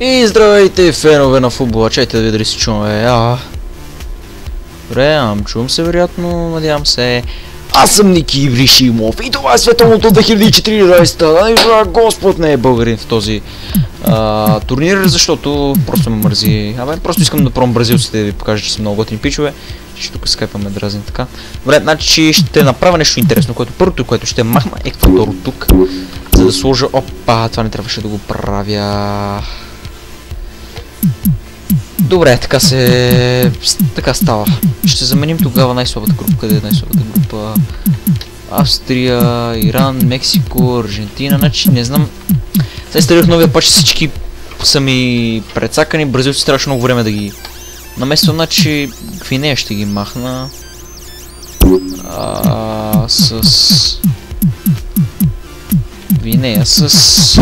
И здравейте, фенове на футбола. Чайте да ви дали си чуваме. А. Добре, ам, чувам се вероятно, надявам се. Аз съм Ники Ибришимов и това е световното 2014. Най Господ не е българин в този а, турнир, защото просто ме мързи. Абе, просто искам да пробвам бразилците да ви покажа, че са много готини пичове. Ще тук скайпаме дразни така. Добре, значи ще направя нещо интересно, което първото, което ще махна екватор от тук, за да сложа... Опа, това не трябваше да го правя. Добре, така се... така става. Ще заменим тогава най-слабата група. Къде е най-слабата група? Австрия, Иран, Мексико, Аржентина, значи не знам. Сега инсталирах новия пач, всички са ми прецакани, бразилци трябваше много време да ги намесвам, значи Гвинея ще ги махна. А, с... Гвинея с...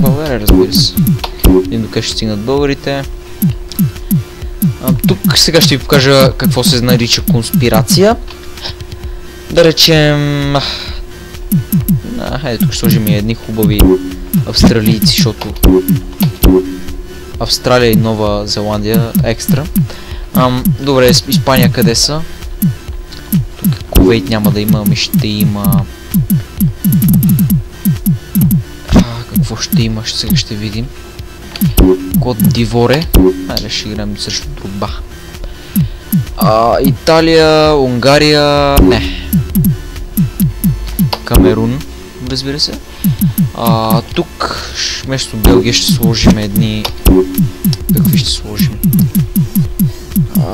България, разбира се. Един докъде ще стигнат българите. Тук сега ще ви покажа какво се нарича конспирация. Да речем... А, хайде тук ще сложим и едни хубави австралийци, защото Австралия и Нова Зеландия екстра. Ам, добре, Испания къде са? Тук Кувейт няма да има, ами ще има... А, какво ще има, сега ще видим. Код Диворе. Айде ще играем срещу труба. А, Италия, Унгария... Не. Камерун, разбира се. А, тук вместо Белгия ще сложим едни... Какви ще сложим?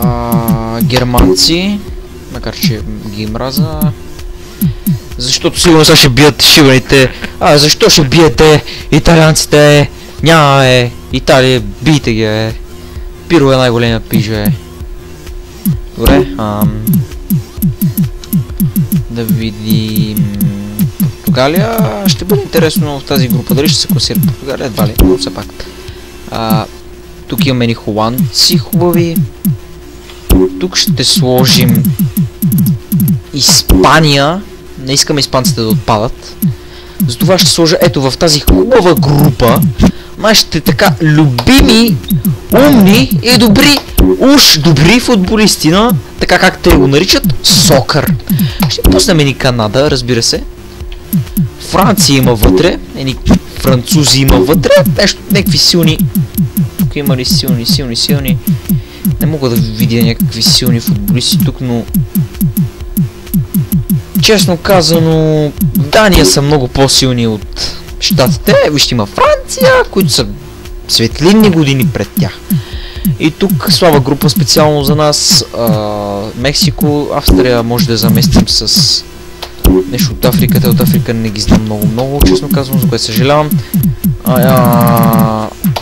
А, германци, макар че ги мраза. Защото сигурно сега ще бият шибаните. А, защо ще биете италианците? Няма е. Италия, бийте ги е. Пиро е най-големия пижа е. Добре, ам... Да видим... Португалия ще бъде интересно в тази група. Дали ще се класира Португалия? Едва ли, все пак. А, тук имаме ни холандци хубави. Тук ще сложим Испания. Не искаме испанците да отпадат. Затова ще сложа ето в тази хубава група нашите така любими, умни и добри, уж добри футболисти на, така как те го наричат, сокър. Ще пуснем ни Канада, разбира се. Франция има вътре, ени французи има вътре, нещо, някакви силни. Тук има ли силни, силни, силни. Не мога да видя някакви силни футболисти тук, но... Честно казано, Дания са много по-силни от щатите. Вижте има Франция, които са светлинни години пред тях. И тук слаба група специално за нас. А, Мексико, Австрия може да заместим с нещо от Африка. Те от Африка не ги знам много много, честно казвам, за което съжалявам.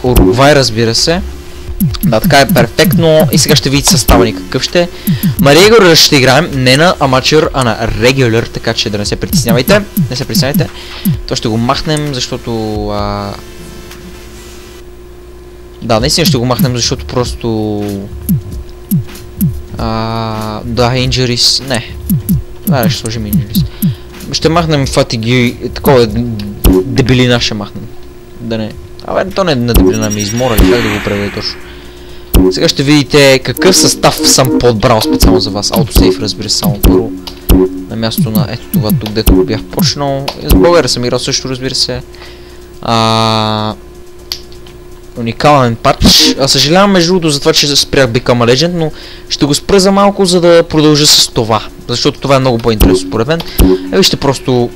Уругвай, разбира се. Да, така е перфектно. И сега ще видите състава ни какъв ще. На регулър ще играем не на амачър, а на регулър, така че да не се притеснявайте. Не се притеснявайте. То ще го махнем, защото... А... Да, наистина ще го махнем, защото просто... А... Да, injuries... Не. Да, ще сложим injuries. Ще махнем фатиги... Такова дебилина ще махнем. Да не... Абе, то не е на дебилина ми измора, как да го преведе точно. Сега ще видите какъв състав съм подбрал специално за вас. Autosave, разбира се, само първо. На място на ето това тук, дето бях почнал. С България съм играл също, разбира се. А... Уникален патч. А съжалявам между другото за това, че спрях Become a Legend, но ще го спра за малко, за да продължа с това. Защото това е много по-интересно според мен. Е, вижте просто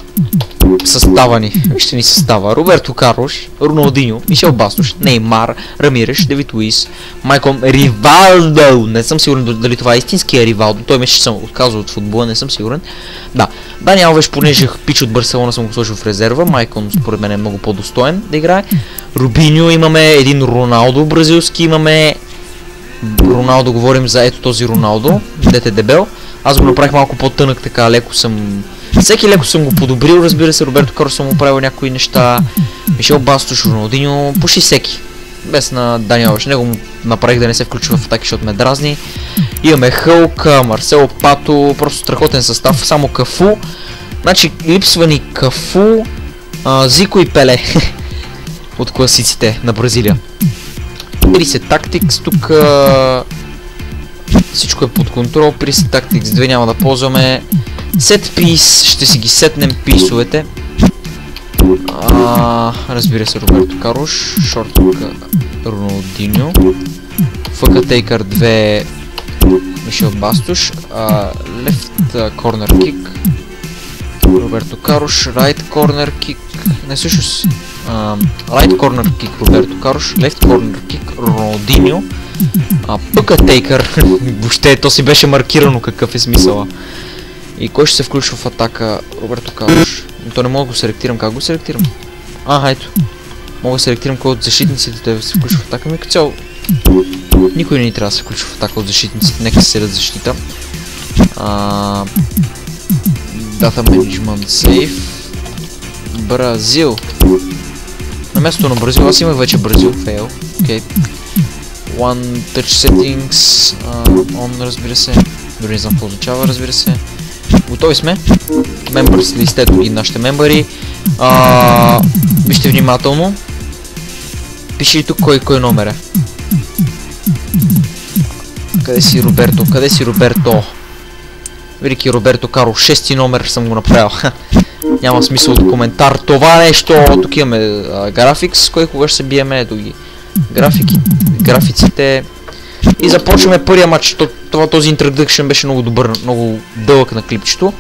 състава ни. Вижте ни състава. Роберто Карлош, Роналдиньо, Мишел Бастош, Неймар, Рамиреш, Девид Луис, Майкъл Ривалдо. Не съм сигурен дали това е истинския Ривалдо. Той ще съм отказал от футбола, не съм сигурен. Да. Дани Алвеш, понеже пич от Барселона съм го сложил в резерва. Майкъл според мен е много по-достоен да играе. Рубиньо имаме един Роналдо бразилски, имаме Роналдо, говорим за ето този Роналдо, дете дебел. Аз го направих малко по-тънък, така леко съм всеки леко съм го подобрил, разбира се, Роберто Карлос съм му правил някои неща, Мишел Бастош, Роналдиньо, почти всеки. Без на Даниел Ош. Него направих да не се включва в атаки, защото ме дразни. Имаме Хълк, Марсело Пато, просто страхотен състав, само Кафу. Значи липсва ни Кафу, а, Зико и Пеле. от класиците на Бразилия. 30 Tactics, тук а, всичко е под контрол, 30 Tactics 2 няма да ползваме. Set piece, ще си ги сетнем писовете. А, разбира се, Роберто Карош, шорт Роналдиньо, ФК Тейкър 2 Мишел Бастуш, лефт корнер кик, Роберто Карош, райт корнер кик, не всъщност, райт корнер кик Роберто Карош, лефт корнер кик Роналдиньо, ПК Тейкър, въобще то си беше маркирано какъв е смисъла. И кой ще се включва в атака? Роберто Калош. То не мога да го селектирам. Как го селектирам? А, ето. Мога да селектирам кой от защитниците да се включва в атака. Ми цяло. Никой не ни трябва да се включва в атака от защитниците. Нека се седят защита. А... Data Management Save. Бразил. На мястото на Бразил. Аз имах вече Бразил. Fail. Окей. Okay. One Touch Settings. Uh, on, разбира се. Дори не знам какво означава, разбира се. Готови сме. Members листето ги нашите мембари. Вижте внимателно. Пиши ли тук кой кой номер е? Къде си Роберто? Къде си Роберто? Велики Роберто Каро, шести номер съм го направил. Няма смисъл от коментар. Това нещо, тук имаме графикс, кой кога ще се биеме, ето графиците. И започваме първия матч. Това, този introduction беше много добър, много дълъг на клипчето.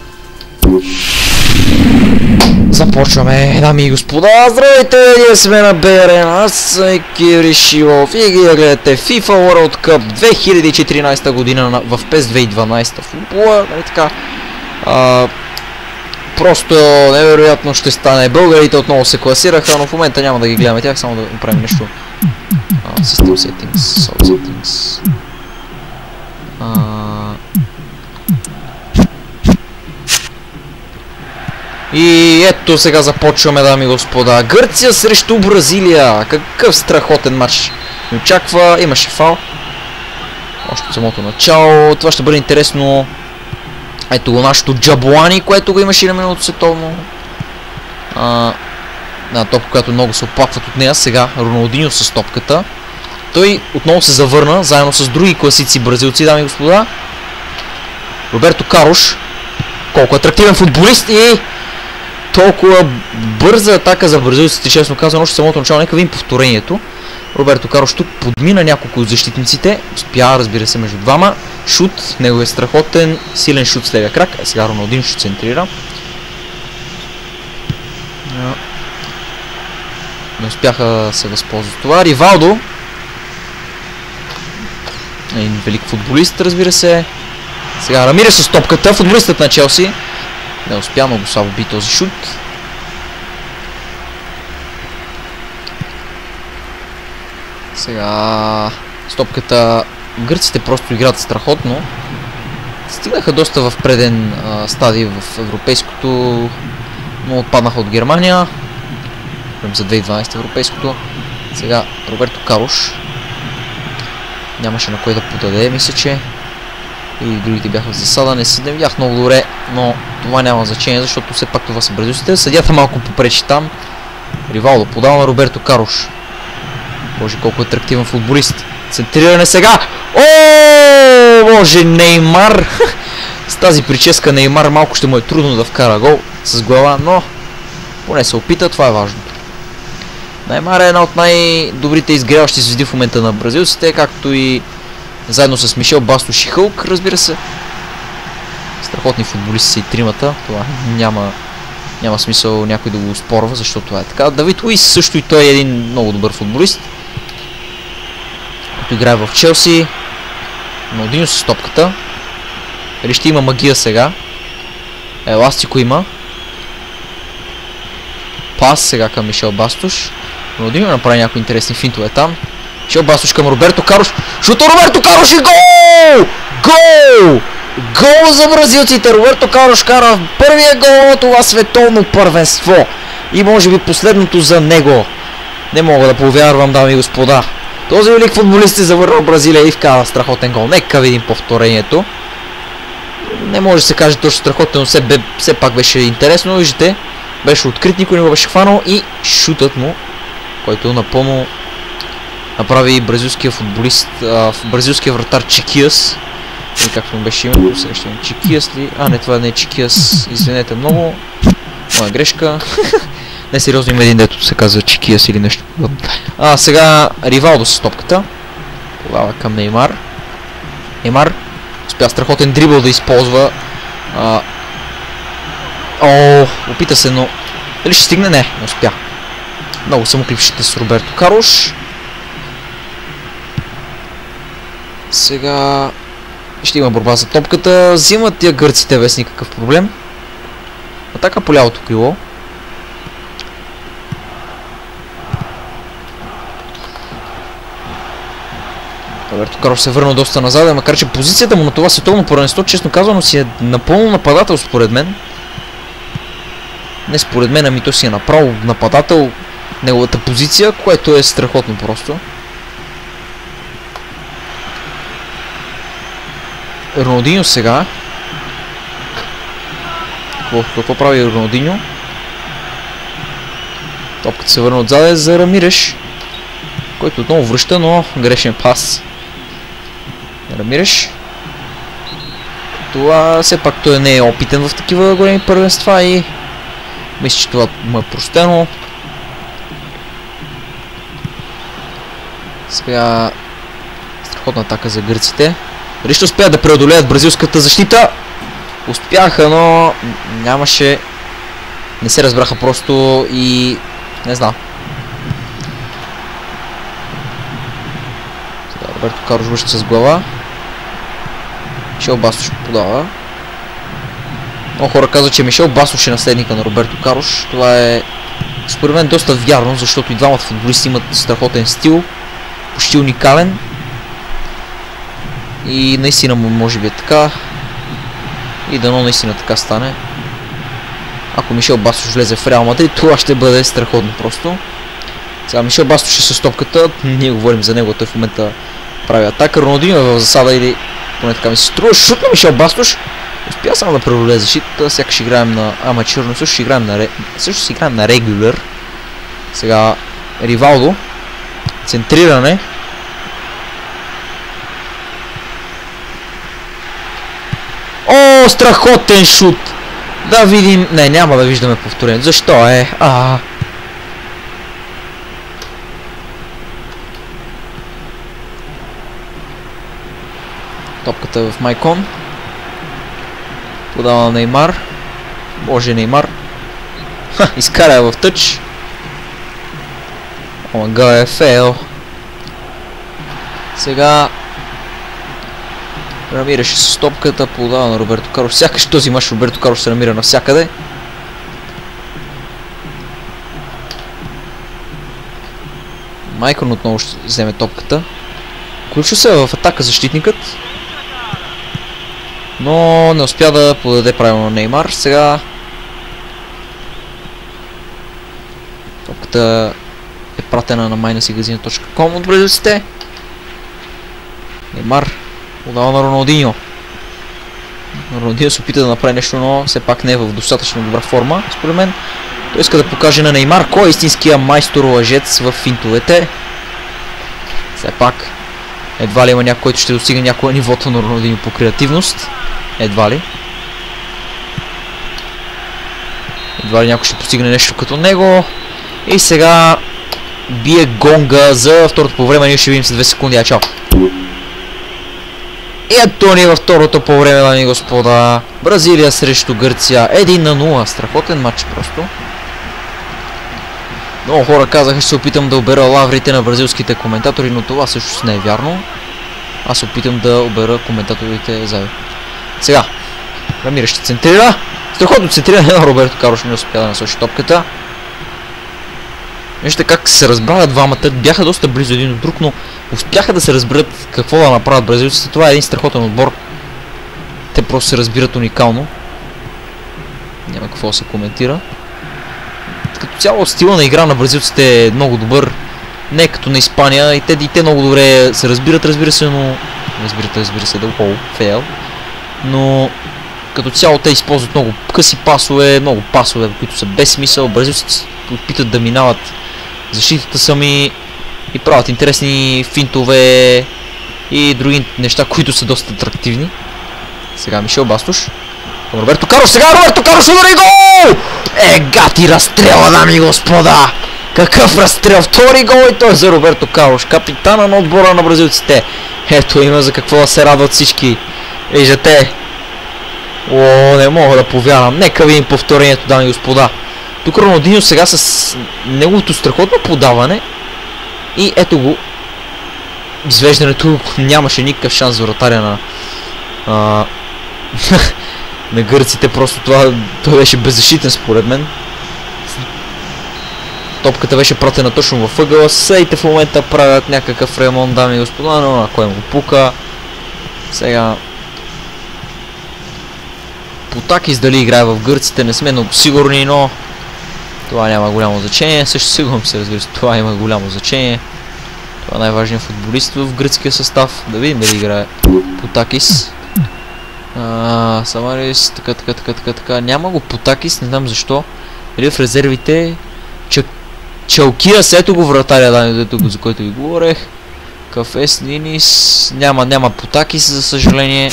Започваме, дами и господа. Здравейте, ние сме на БРН. Аз съм Кири Шилов и ги гледате FIFA World Cup 2014 година в PES 2012 футбола. Нали така? Просто невероятно ще стане. Българите отново се класираха, но в момента няма да ги гледаме тях, само да направим нещо System settings, sound settings. А... И ето сега започваме, дами и господа. Гърция срещу Бразилия. Какъв страхотен матч ни очаква. Имаше фал. Още от самото начало. Това ще бъде интересно. Ето го нашото Джаблани, което го имаше на миналото световно. А, на топка, която много се оплакват от нея. Сега Роналдиньо с топката. Той отново се завърна, заедно с други класици бразилци, дами и господа. Роберто Карош. Колко атрактивен футболист и толкова бърза атака за бразилците, честно казвам, още самото начало. Нека видим повторението. Роберто Карош тук подмина няколко от защитниците. Успя, разбира се, между двама. Шут, него е страхотен, силен шут с левия крак. А сега Роналдин ще центрира. Не успяха да се възползват това. Ривалдо един велик футболист, разбира се. Сега Рамире с топката, футболистът на Челси. Не успя много слабо би този шут. Сега стопката гърците просто играят страхотно. Стигнаха доста в преден а, стадий в европейското, но отпаднаха от Германия. За 2012 европейското. Сега Роберто Карош Нямаше на кой да подаде, мисля, че. И другите бяха в засада. Не си видях много добре, но това няма значение, защото все пак това са бразилците. Съдята малко попречи там. Ривалдо подава на Роберто Карош. Боже, колко е атрактивен футболист. Центриране сега. О, боже, Неймар. С тази прическа Неймар малко ще му е трудно да вкара гол с глава, но поне се опита, това е важно. Наймар е една от най-добрите изгряващи звезди в момента на бразилците, както и заедно с Мишел Бастош и Хълк, разбира се. Страхотни футболисти са и тримата. Това няма, няма смисъл някой да го спорва, защото това е така. Давид Луис също и той е един много добър футболист. Който играе в Челси. Малдиньо с топката. Дали ще има магия сега? Еластико има. Пас сега към Мишел Бастош. Ронaldиньо направи някои интересни финтове там. Ще Бастош към Роберто Карош. Шуто Роберто Карош и гол! Гол! Гол за бразилците! Роберто Карош кара първия гол на това световно първенство. И може би последното за него. Не мога да повярвам, дами и господа. Този велик футболист е завърнал Бразилия и вкара страхотен гол. Нека видим повторението. Не може да се каже точно страхотен, но все, бе, все пак беше интересно. Виждате, беше открит, никой не го беше хванал и шутът му който напълно направи бразилския футболист, а, бразилския вратар Чекиас. Или както му беше името, ще Чекиас ли? А, не, това не е Чекиас, извинете много. Моя грешка. не, сериозно има един дето се казва Чекиас или нещо. А, сега Ривалдо с топката. Подава към Неймар. Неймар успя страхотен дрибъл да използва. А... О, опита се, но... Дали ще стигне? Не, не успя. Много самоклипшите с Роберто Карош. Сега ще има борба за топката. Взимат тия гърците без никакъв проблем. Атака по лявото крило. Роберто Карлос се върна доста назад, макар че позицията му на това световно първенство, честно казано, си е напълно нападател според мен. Не според мен, ами то си е направо нападател неговата позиция, което е страхотно просто. Роналдиньо сега. Какво, какво прави Роналдиньо? Топката се върна отзаде за Рамиреш, който отново връща, но грешен пас. Рамиреш. Това все пак той не е опитен в такива големи първенства и мисля, че това му е простено. Сега страхотна атака за гърците. Дали ще успеят да преодолеят бразилската защита? Успяха, но нямаше... Не се разбраха просто и... Не знам. Сега Роберто Карлос връща с глава. Мишел Басош подава. Много хора казват, че Мишел Басош е наследника на Роберто Карлош. Това е според мен доста вярно, защото и двамата футболисти имат страхотен стил. Почти уникален. И наистина може би е така. И дано наистина така стане. Ако Мишел Басош влезе в Реал Мадрид, това ще бъде страхотно просто. Сега Мишел Басош е с топката, ние говорим за него, той в момента прави атака. Роналдиньо е в засада или поне така ми се струва. Шут на Мишел Басош. Успя само да преодолее защитата, сякаш играем на амачур, но също играем на, също си играем на регулър. Сега Ривалдо. Центриране. О, страхотен шут! Да видим... Не, няма да виждаме повторение. Защо е? А. Топката е в Майкон. Подава на Неймар. Боже, Неймар. Ха, изкаря в тъч. Фейл. Сега Рамираше с топката, подава на Роберто Карлос. Сякаш този мач Роберто Карлос се намира навсякъде. Майкон отново ще вземе топката. Включва се в атака защитникът. Но не успя да подаде правилно Неймар. Сега топката пратена на minusigazina.com от бразилците. Неймар Подава на Роналдиньо. Роналдиньо се опита да направи нещо, но все пак не е в достатъчно добра форма, според мен. Той иска да покаже на Неймар кой е истинския майстор лъжец в финтовете. Все пак, едва ли има някой, който ще достигне някое нивото на Роналдиньо по креативност. Едва ли. Едва ли някой ще постигне нещо като него. И сега бие гонга за второто по време. Ние ще видим след 2 секунди. А, чао! Ето ни във второто по време, дами господа. Бразилия срещу Гърция. 1 на 0. Страхотен матч просто. Много хора казаха, ще се опитам да обера лаврите на бразилските коментатори, но това също не е вярно. Аз се опитам да обера коментаторите за Сега. Рамира ще центрира. Страхотно центриране на Роберто Карлош не успя да насочи топката. Вижте как се разбравят двамата. Бяха доста близо един от друг, но успяха да се разберат какво да направят бразилците. Това е един страхотен отбор. Те просто се разбират уникално. Няма какво да се коментира. Като цяло стила на игра на бразилците е много добър. Не като на Испания. И те, и те много добре се разбират, разбира се, но... Разбират, разбира се, да уау, фейл. Но като цяло те използват много къси пасове, много пасове, които са без смисъл. Бразилците опитат да минават защитата са ми и правят интересни финтове и други неща, които са доста атрактивни. Сега Мишел Бастуш. Роберто Карош, сега Роберто Карош удари гол! Е, гати разстрела, дами господа! Какъв разстрел! Втори гол и той за Роберто Карош, капитана на отбора на бразилците. Ето има за какво да се радват всички. Виждате. О, не мога да повярвам. Нека видим повторението, дами господа. Тук Ронaldинho сега с неговото страхотно подаване и ето го извеждането нямаше никакъв шанс за вратаря на а, на гърците, просто това той беше беззащитен според мен. Топката беше пратена точно във ъгъла. Сейте в момента правят някакъв ремонт, дами и господа, но на кой му пука. Сега... Потакис дали играе в гърците, не сме много сигурни, но... Това няма голямо значение. Също сигурно се разбира се, това има голямо значение. Това е най-важният футболист в гръцкия състав. Да видим дали играе Потакис. Самарис, така, така, така, така, така. Няма го Потакис, не знам защо. Или в резервите. Чак... Чалкия, ето го вратаря, да, го, за който ви говорех. Кафес, Нинис. Няма, няма Потакис, за съжаление.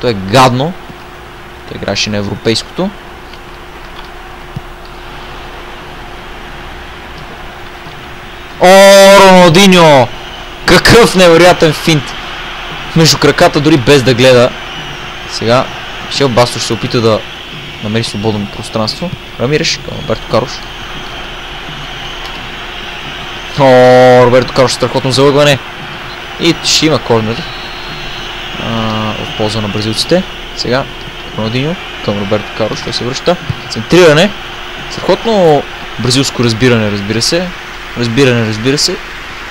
То е гадно. Той играше на европейското. О, Роналдиньо! Какъв невероятен финт! Между краката, дори без да гледа. Сега Мишел Бастов ще се опита да намери свободно пространство. Рамиреш към Роберто Карош. О, Роберто Карош страхотно залъгване. И ще има корнер. в полза на бразилците. Сега Ронадиньо към Роберто Карош. Той се връща. Центриране. Страхотно бразилско разбиране, разбира се. Разбиране, разбира се.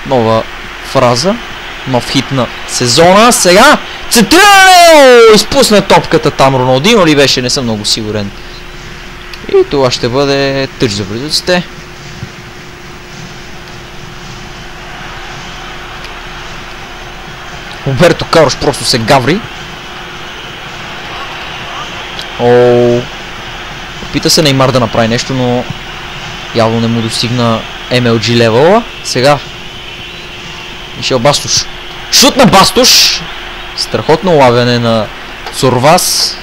Нова фраза. Нов хит на сезона. Сега центриране! Изпусна топката там Роналдино ли беше? Не съм много сигурен. И това ще бъде тъж за бразилците. Роберто Карош просто се гаври. О, Опита се Неймар да направи нещо, но явно не му достигна MLG левела. Сега Мишел Бастуш. Шут на Бастуш! Страхотно лавяне на Сурвас.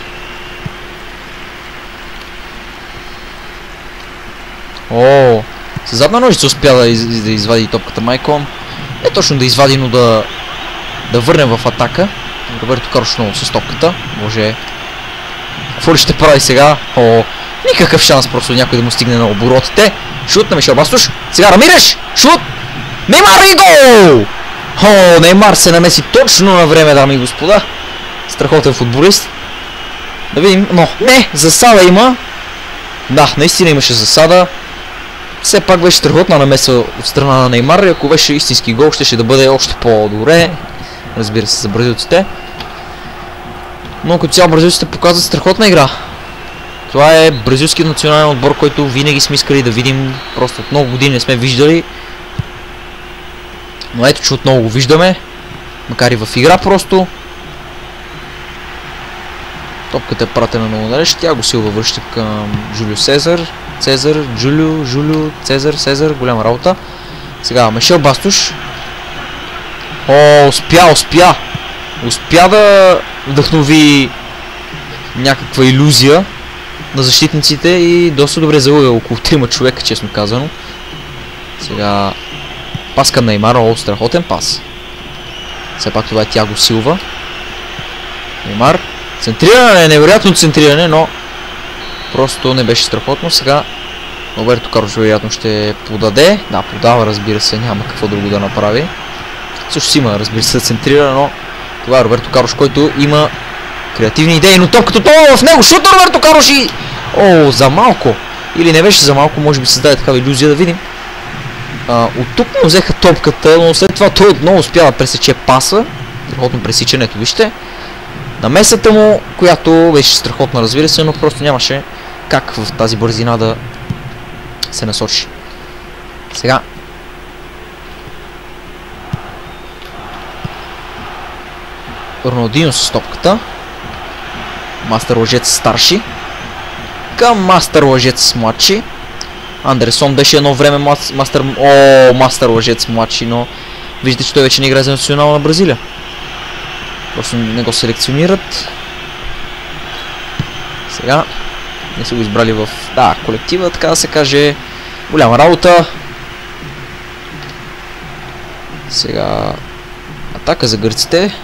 О, с задна ножица успя да, из, да извади топката Майкон. Не точно да извади, но да, да върне в атака. Роберто Карош много с топката. Може... Какво ли ще прави сега? О, никакъв шанс просто някой да му стигне на оборотите. Шут на Мишел Бастуш. Сега Рамиреш! Шут! Неймар и гол! О, Неймар се намеси точно на време, дами и господа. Страхотен футболист. Да видим, но не, засада има. Да, наистина имаше засада. Все пак беше страхотна намеса от страна на Неймар и ако беше истински гол, ще, ще да бъде още по-добре. Разбира се, за бразилците. Но като цяло бразилците показват страхотна игра. Това е бразилският национален отбор, който винаги сме искали да видим. Просто от много години не сме виждали. Но ето, че отново го виждаме. Макар и в игра просто. Топката е пратена много далеч. Тя го силва връща към Жулио Сезар. Цезар, Джулио, Жулио, Цезар, Сезар. Голяма работа. Сега Мишел Бастуш. О, успя, успя. Успя да вдъхнови някаква иллюзия на защитниците и доста добре залъга около 3 човека, честно казано. Сега пас към Неймар, о, страхотен пас. Все пак това е Тяго Силва. Неймар. Центриране, невероятно центриране, но просто не беше страхотно. Сега Роберто Карлос вероятно ще подаде. Да, подава, разбира се, няма какво друго да направи. Също си има, разбира се, центрира, но това е Роберто Карлос, който има креативни идеи, но топката това в него. Шут Роберто Карлос и... О, за малко. Или не беше за малко, може би създаде такава иллюзия да видим. А, от тук му взеха топката, но след това той отново успя да пресече паса. Страхотно пресичането, вижте. Намесата му, която беше страхотна, разбира се, но просто нямаше как в тази бързина да се насочи. Сега. Роналдино с топката. Мастер лъжец старши. Към мастер лъжец младши. Андерсон беше едно време мас, мастер... О, мастер лъжец младши, но виждате, че той вече не играе за национална Бразилия. Просто не го селекционират. Сега не са го избрали в да, колектива, така да се каже. Голяма работа. Сега атака за гърците.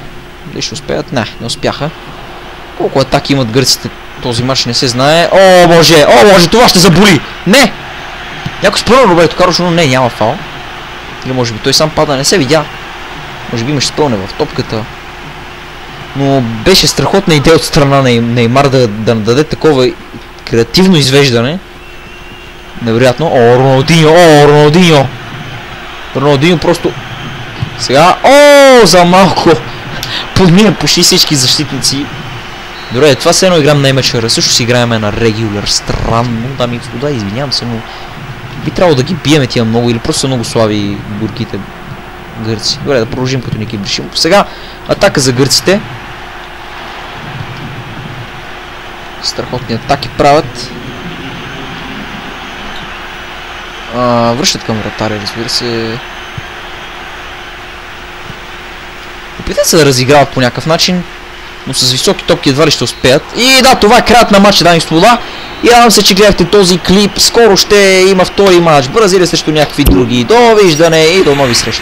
Дали ще успеят? Не, не успяха. Колко атаки имат гърците този матч не се знае. О, може! О, може! Това ще заболи! Не! Някой спълна Роберто Карлош, но не, няма фал. Или може би той сам пада, не се видя. Може би имаше спълне в топката. Но беше страхотна идея от страна на Неймар да, да даде такова креативно извеждане. Невероятно. О, Роналдиньо! О, Роналдиньо! Роналдиньо просто... Сега... О, за малко! Подмина почти всички защитници. Добре, това се едно играм на МЧР. Също си играем на регулер. Странно, дами и господа, извинявам се, но би трябвало да ги биеме тия много или просто много слаби горките гърци. Добре, да продължим като Ники Бришим. Сега атака за гърците. Страхотни атаки правят. А, връщат към вратаря, разбира се. Опитат се да разиграват по някакъв начин но с високи топки едва ли ще успеят. И да, това е краят на матча, дами господа. И радвам се, че гледахте този клип. Скоро ще има втори матч. Бразилия срещу някакви други. Довиждане и до нови срещи.